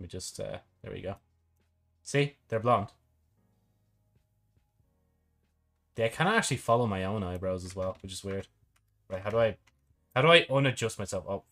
Let me just, uh, there we go. See? They're blonde. They can actually follow my own eyebrows as well, which is weird. Right, how do I, how do I unadjust myself? Oh,